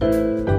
Música